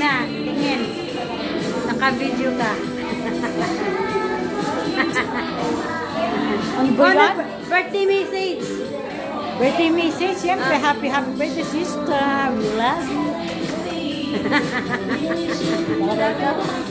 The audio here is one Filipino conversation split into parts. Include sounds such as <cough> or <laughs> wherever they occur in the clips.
ka. Tingin. Naka-video ka. <laughs> Ano, yan? birthday message. Birthday message, siyempre, happy, happy birthday, sister. We love you. <laughs>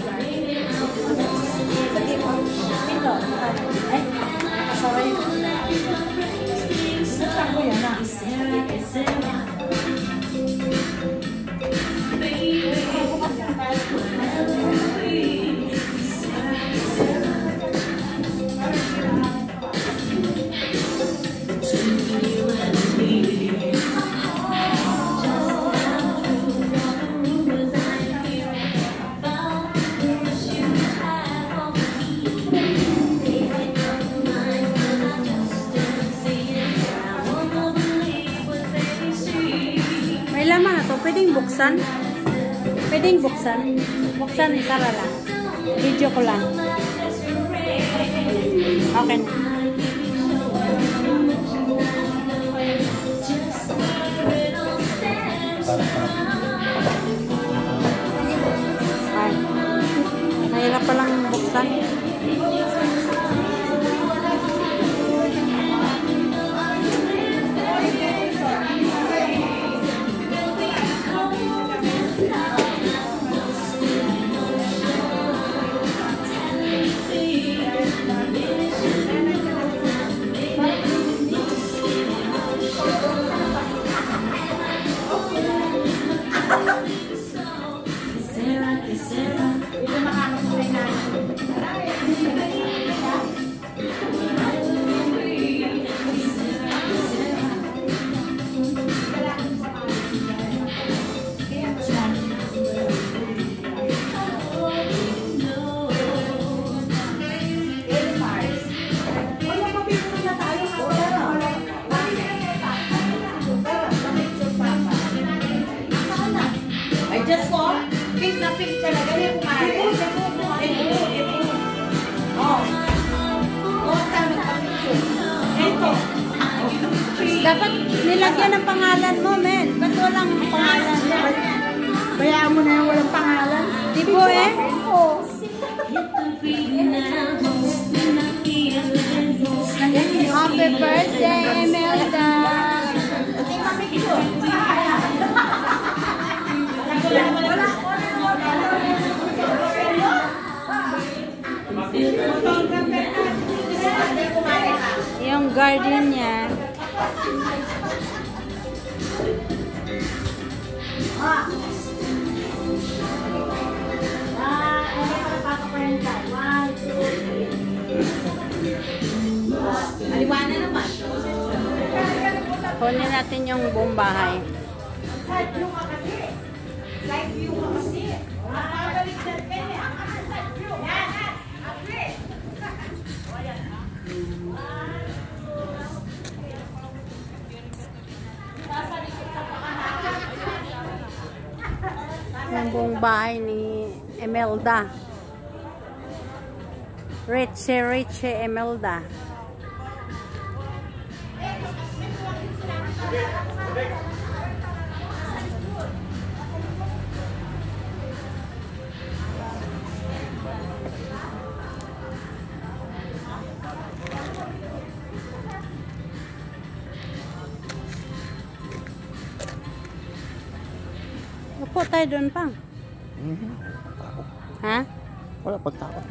na to. Pwedeng buksan. Pwedeng buksan. Buksan, isara lang. Video ko lang. Okay. Pink na pink talaga yung kumari. Ibu, ibu, ibu. Oh. Oh, tama ka picture. Ito. Dapat nilagyan ng pangalan mo, men. Ba't Yung guardian niya. Aliwanan naman. Kunin natin yung buong bahay. Side view ka kasi. Side view ka kasi. Yung buong bahay ni Imelda. Richie, Richie Imelda. Upo tayo doon pang. Mhm. Ha? Wala pagtakot.